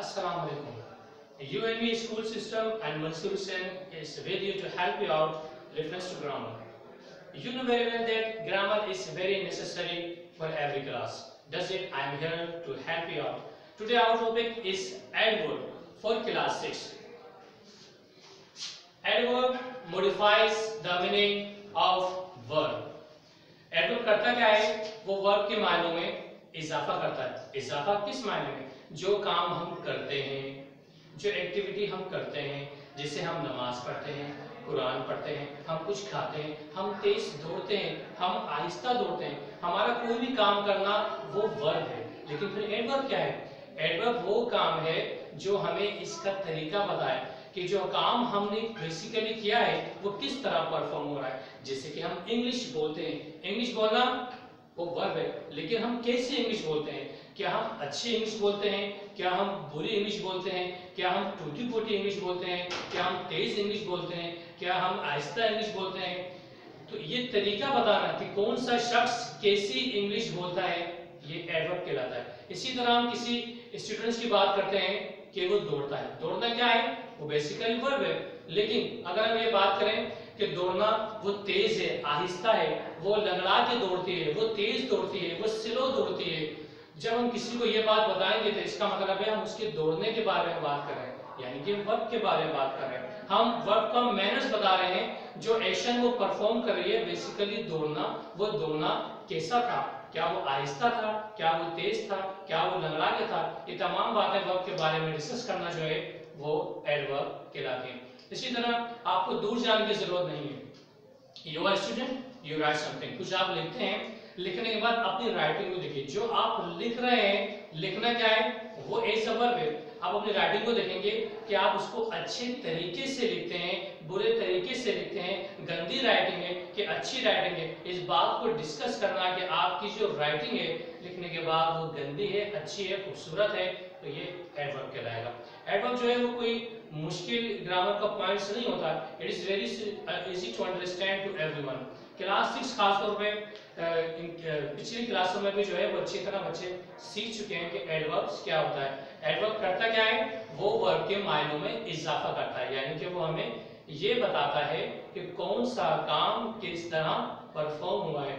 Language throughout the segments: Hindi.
Assalamu alaikum. UNV school system and Mansoor Sen is with you to help you out reference to grammar. You know very well that grammar is very necessary for every class. Does it? I am here to help you out. Today our topic is adverb for class 6. Adverb modifies the meaning of verb. Adverb करता क्या है वो वर्ब के मायनों में इजाफा करता है इजाफा किस मायने में जो काम हम करते हैं, जो एक्टिविटी हम करते हैं, जैसे हम नमाज़ पढ़ते हैं, कुरान पढ़ते हैं, हम कुछ खाते हैं, हम तेज दौड़ते हैं, हम आहिस्ता दौड़ते हैं, हमारा कोई भी काम करना वो वर्ब है। लेकिन फिर एडवर्ब क्या है? एडवर्ब वो काम है जो हमें इसका तरीका बताए कि जो काम हमने बेसिकली किया है, वो किस तरह परफॉर्म हो रहा है। जैसे कि हम इंग्लिश बोलते हैं। इंग्लिश बोलना वो वर्ब है, लेकिन हम कैसे इंग्लिश बोलते हैं? क्या हम अच्छी इंग्लिश बोलते हैं? क्या हम बुरी इंग्लिश बोलते हैं? क्या हम टूटी फूटी इंग्लिश बोलते हैं? क्या हम तेज इंग्लिश बोलते हैं? क्या हम आहिस्ता इंग्लिश बोलते हैं? तो ये तरीका बताना कि कौन सा शख्स कैसी इंग्लिश बोलता है, ये एडवर्ब कहलाता है। इसी तरह हम किसी स्टूडेंट्स की बात करते हैं कि वो दौड़ता है। दौड़ना क्या है? वो बेसिकली वर्ब है। लेकिन अगर हम ये बात करें कि दौड़ना वो तेज है, आहिस्ता है, वो लंगड़ा के दौड़ती है, वो तेज दौड़ती है, वो स्लो दौड़ती है जब हम किसी को ये बात बताएँगे तो इसका मतलब है हम उसके दौड़ने के बारे में बात कर रहे हैं, यानी कि वर्ब के बारे में बात कर रहे हैं। हम वर्क का मैनर्स बता रहे हैं, जो एक्शन वो परफॉर्म कर रही है बेसिकली दौड़ना, वो दौड़ना कैसा था? क्या वो आहिस्ता था? क्या वो तेज था? क्या वो लंगड़ा के था? ये तमाम बातें वर्क के बारे में डिस्कस करना जो है, वो एडवर्क कहलाते हैं। इसी तरह आपको दूर जाने की ज़रूरत नहीं है। You are student you write something कुछ आप लिखते हैं लिखने के बाद अपनी राइटिंग को देखिए। जो आप लिख रहे हैं, लिखना क्या है? वो ए वर्ब है। आप अपनी राइटिंग को देखेंगे कि आप उसको अच्छे तरीके से लिखते हैं, बुरे तरीके से लिखते हैं, गंदी राइटिंग है कि अच्छी राइटिंग है। इस बात को डिस्कस करना कि आपकी जो राइटिंग है, लिखने के बाद वो गंदी है, अच्छी है, खूबसूरत है तो ये एडवर्ब कहलाएगा। एडवर्ब जो है वो कोई मुश्किल ग्रामर का पॉइंट्स नहीं होता। It is very easy to understand to everyone class six खासतौर पे पिछली क्लासों में भी जो है वो अच्छी तरह बच्चे सीख चुके हैं कि एडवर्ब्स क्या होता है। एडवर्ब करता क्या है? वो वर्ब के मायनों में इजाफा करता है। यानी कि वो हमें ये बताता है कि कौन सा काम किस तरह परफॉर्म हुआ है।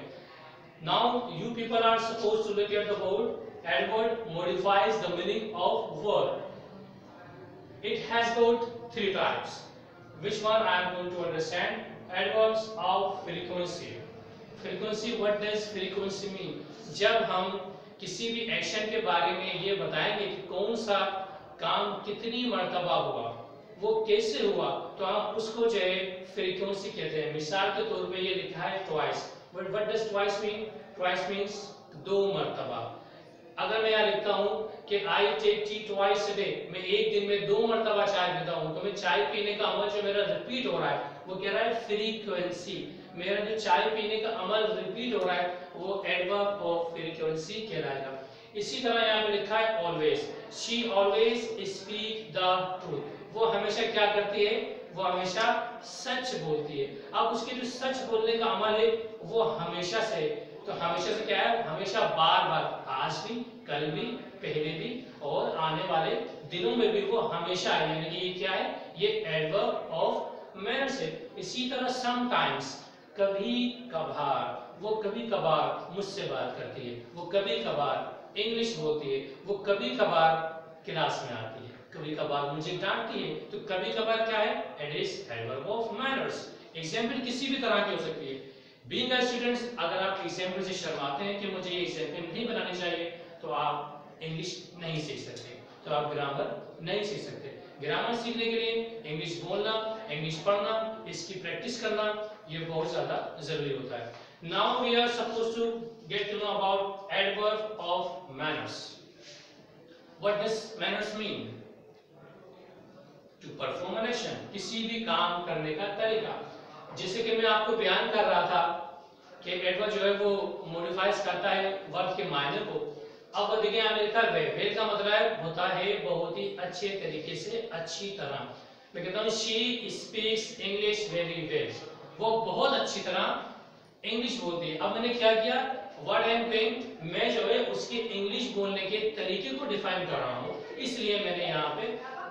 Now you people are suppose to look at the board adverb modifies the meaning of word it has got three types. Which one i am going to understand? Adverbs of frequency. Frequency, what does frequency mean? जब हम किसी भी एक्शन के बारे में ये बताएँगे कि कौन सा काम कितनी मर्तबा हुआ, वो कैसे हुआ तो हम उसको जो है फ्रीक्वेंसी कहते हैं। मिसाल के तौर पे ये लिखा है twice but what does twice mean twice means दो मर्तबा। अगर मैं यहाँ लिखता हूँ कि I take tea twice day मैं एक दिन में दो मरतबा चाय पीता हूँ तो मैं चाय पीने का अमल जो मेरा रिपीट हो रहा है, वो कह रहा है फ्रीक्वेंसी मेरा जो चाय पीने का अमल रिपीट हो रहा है, वो एडवर्ब ऑफ़ फ्रीक्वेंसी कहलाएगा। इसी तरह यहाँ पे लिखा है always she always speak the truth वो हमेशा क्या करती है? वो हमेशा सच बोलती है। अब उसके जो सच बोलने का अमल है, वो हमेशा से तो हमेशा से क्या है? हमेशा बार बार आज भी, कल भी, पहले भी और आने वाले दिनों में भी वो हमेशा है यानी कि ये क्या है? ये एडवर्ब ऑफ़ मैनर्स है इसी तरह समटाइम्स कभी कभार, वो कभी कभार मुझसे बात करती है, वो कभी कभार इंग्लिश बोलती है, वो कभी कभार क्लास में आती है, कभी कभार मुझे डांटती है तो कभी कभार क्या है? It is adverb of manners example किसी भी तरह की हो सकती है। बीइंग स्टूडेंट्स अगर आप एग्ज़ाम्पल से शर्माते हैं कि मुझे ये एग्ज़ाम्पल नहीं बनानी चाहिए तो आप इंग्लिश नहीं सीख सकते तो आप ग्रामर नहीं सीख सकते। ग्रामर सीखने के लिए इंग्लिश बोलना इंग्लिश पढ़ना, इसकी प्रैक्टिस करना ये बहुत ज़्यादा ज़रूरी होता है। Now we are suppose to get to know about adverb of manners what does manners mean to perform an action किसी भी काम करने का तरीका। जैसे कि मैं आपको बयान कर रहा था कि एडवर्ब जो है वो मॉडिफाइज करता है वर्ब के मायने को। अब वो देखिए यहाँ लिखा है वेल का मतलब है, होता है बहुत ही अच्छे तरीके से अच्छी तरह। मैं कहता हूँ she speaks English very well वो बहुत अच्छी तरह इंग्लिश बोलती है। अब मैंने क्या किया? वर्ड एंड डूइंग मैं जो है उसके इंग्लिश बोलने के तरीके को डिफाइन कर रहा हूँ। इसलिए मैंने यहाँ पे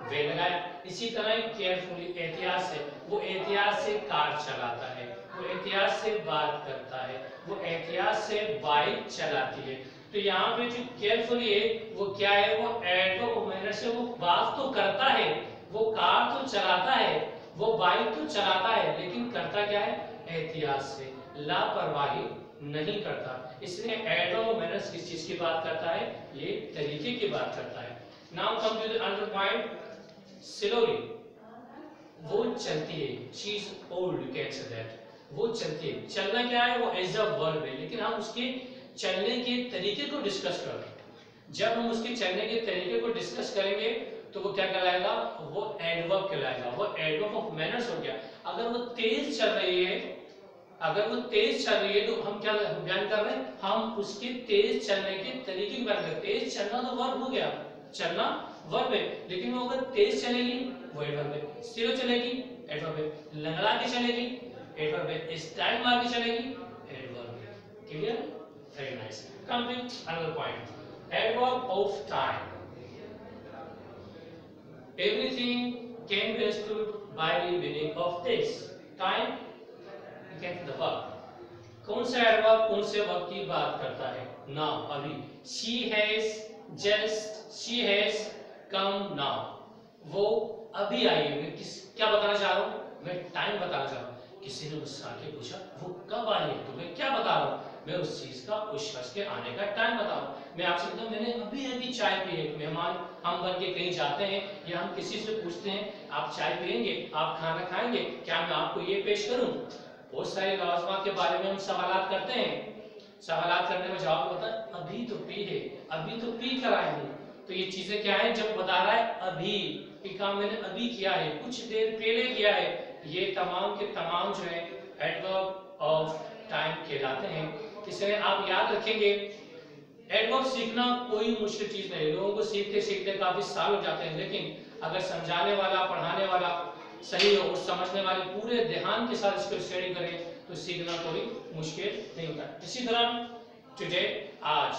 वे लगाया। इसी तरह केयरफुली एहतियात से, वो एहतियात से कार चलाता है, वो एहतियात से बात करता है, वो एहतियात से बाइक चलाती है। तो यहाँ पे जो केयरफुली है, वो क्या है? वो एडवर्ब मैनर से वो बात तो करता है, वो कार तो चलाता है, वो बाइक तो चलाता है, लेकिन करता क्या है? एहतियात से। लापरवाही नहीं करता। इसलिए एडवर्ब मैनर्स किस चीज़ की बात करता है? ये तरीके की बात करता है। Now come to another point slowly वो चलती है। चीज़ ओल्ड से दैट वो चलती है। चलना क्या है? वो एज अ वर्ब है। लेकिन हम उसके चलने के तरीके को डिस्कस कर रहे हैं। जब हम उसके चलने के तरीके को डिस्कस करेंगे तो वो क्या कहलाएगा? वो एडवर्ब कहलाएगा। वो एडवर्ब ऑफ़ मैनर्स हो गया। अगर वो तेज चल रही है, अगर वो तेज चल रही है तो हम क्या बयान कर रहे हैं? हम उसके तेज चलने के तरीके की बात कर तेज चलना तो वर्ब हो गया। चलना वर्ब है। लेकिन वो अगर तेज चलेगी, वो एडवर्ब है। स्लो चलेगी एडवर्ब है। लंगड़ा के चलेगी एडवर्ब है। स्टाइल मार के चलेगी एडवर्ब है। Clear very nice come to another point adverb of time Everything can be understood by the meaning of this. Time, you can the verb. कौन सा एडवर्ब कौन से वर्ब की बात करता है? नाउ अभी। She has just she has come now वो अभी आई है। मैं किस क्या बताना चाह रहा हूँ? मैं टाइम बताना चाह रहा हूँ। किसी ने मुझसे आके पूछा वो कब आई है? तो मैं क्या बता रहा हूँ? मैं उस चीज़ का उस शख्स के आने का टाइम बताऊँ। मैं आपसे कहता हूँ, मैंने अभी अभी चाय पी है। मेहमान हम बन के कहीं जाते हैं या हम किसी से पूछते हैं, आप चाय पियेंगे, आप खाना खाएँगे, क्या मैं आपको ये पेश करूँ? बहुत सारे लवाजमात के बारे में हम सवाल करते हैं। सवाल करने में जवाब होता है, अभी तो पी है, अभी तो पी कर आए हूँ। तो ये चीज़ें क्या है? जब बता रहा है, अभी, ये काम मैंने अभी किया है, कुछ देर पहले किया है। ये तमाम के तमाम जो है एडवर्ब ऑफ़ टाइम कहलाते हैं। इसलिए आप याद रखेंगे एडवर्ब सीखना कोई मुश्किल चीज़ नहीं लोगों को सीखते सीखते काफ़ी साल हो जाते हैं, लेकिन अगर समझाने वाला, पढ़ाने वाला सही हो और समझने वाले पूरे ध्यान के साथ इसको स्टडी करें तो सीखना कोई मुश्किल नहीं होता। इसी तरह टुडे आज।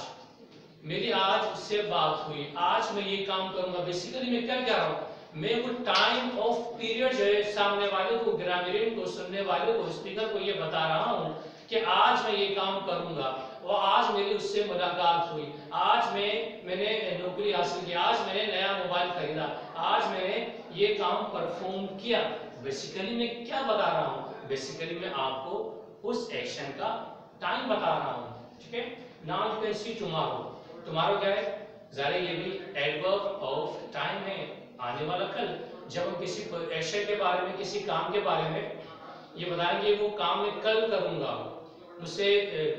मेरी आज उससे बात हुई। आज मैं ये काम करूँगा। बेसिकली मैं क्या कह रहा हूँ? मैं वो टाइम ऑफ़ पीरियड जो है, सामने वाले को ग्रामीण को, सुनने वाले को स्पीकर को ये बता रहा हूँ कि आज मैं ये काम करूँगा। और आज मेरी उससे मुलाकात हुई। आज मैं, मैंने नौकरी हासिल की। आज मैंने नया मोबाइल खरीदा। आज मैंने ये काम परफॉर्म किया। बेसिकली मैं क्या बता रहा हूँ? बेसिकली मैं आपको उस एक्शन का टाइम बता रहा हूँ। ठीक है? Now you can see tomorrow tomorrow क्या है? ज़रा ये भी एडवर्ब ऑफ़ टाइम है। आने वाला कल। जब हम किसी एक्शन के बारे में, किसी काम के बारे में ये बताएँगे, वो काम मैं कल करूँगा। मुझसे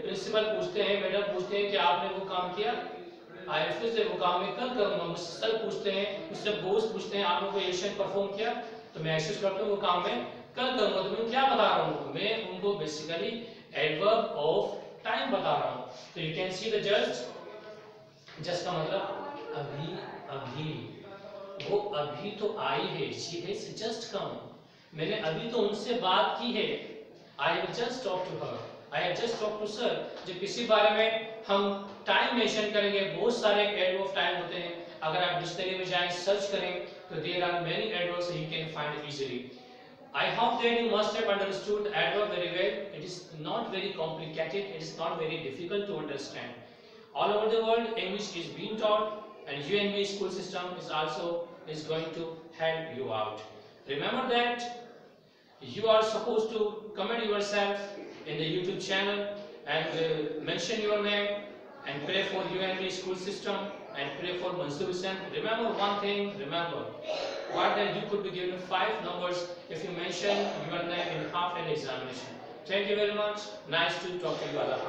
प्रिंसिपल पूछते हैं मैडम पूछते हैं कि आपने वो काम किया? आई से वो काम मैं कल करूँगा, मुझसे सर पूछते हैं, मुझसे बोस पूछते हैं, आपने कोई एक्शन परफॉर्म किया? तो मैं एक्सेस करता हूँ वो काम मैं, कल करूँगा तो मैं क्या बता रहा हूँ? मैं उनको बेसिकली एडवर्ब ऑफ़ टाइम बता रहा हूँ। तो you can see the just just का मतलब अभी अभी, वो अभी तो आई है शी इज़ जस्ट कम मैंने अभी तो उनसे बात की है। I have just talk to her I have just talk to sir जब किसी बारे में हम टाइम मेंशन करेंगे बहुत सारे एडवर्ब टाइम होते हैं अगर आप डिक्शनरी में जाएं सर्च करें तो there are many adverbs you can find it easily I hope that you must have understood adverb very well. It is not very complicated. It is not very difficult to understand. All over the world, English is being taught, and UNV school system is also is going to help you out. Remember that you are supposed to comment yourself in the YouTube channel and uh, mention your name and pray for UNV school system and pray for Mansoor Hussain. Remember one thing, remember, that you could be given five numbers if you mention your name in half an examination. Thank you very much. Nice to talk to you, Allah.